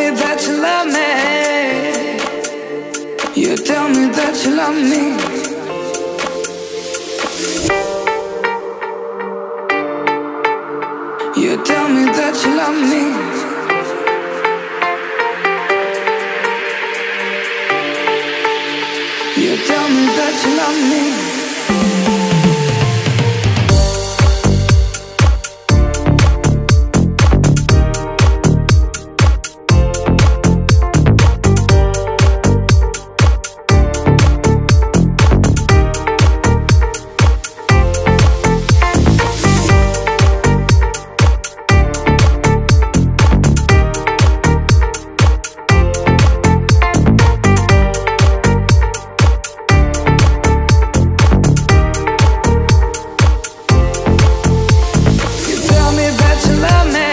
me that you love me. You tell me that you love me. You tell me that you love me. You tell me that you love me. love me.